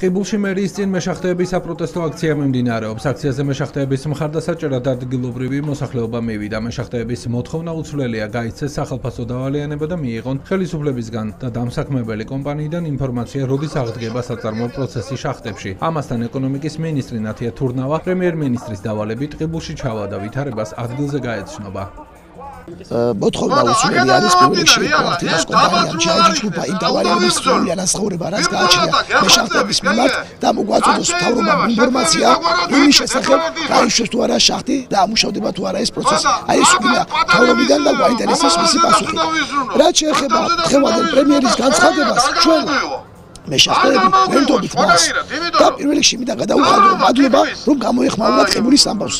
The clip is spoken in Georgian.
ტყიბულში მერიის წინ მეშახტეების საპროტესტო აქცია მიმდინარეობს. აქციაზე მეშახტეების მხარდასაჭერად ადგილობრივი მოსახლეობა მივიდა. მეშახტეების მოთხოვნა უცვლელია გაიცეს სახელმწიფო დავალიანება და მიიღონ ხელისუფლებისგან და დამსაქმებელი კომპანიიდან ინფორმაცია, როდის აღდგება საწარმო პროცესი შახტებში. ამასთან ეკონომიკის მინისტრი ნათია თურნავა პრემიერ-მინისტრის დავალებით ტყიბულში ჩავა და ვითარებას ადგილზე გაეცნობა. მოთხოვნა უსულელი არის პირველში კვარტირას კომპანიამ ჯაიჯი ჯგუფა იმ დავალების სრულიან ასხაურება რაც გააჩნია მეშახტების მიმართ და მოგვაწოდოს მთავრობამ ინფორმაცია იმის შესახებ გაიშვეს თუ არა შახტი და ამუშავდება თუ არა ეს პროცესი. აი ეს უნდა მთავრობიდან და გვაინტერესებს მისი პასუხი. რაც შეეხება ხევადელ პრემიერის განცხადებას? ჩვენ მე შეხტები მენდობით მას და პირველ რიგში მინდა გადაუხადო მადლობა რომ გამოეხმაურა ტყიბულის ამბავს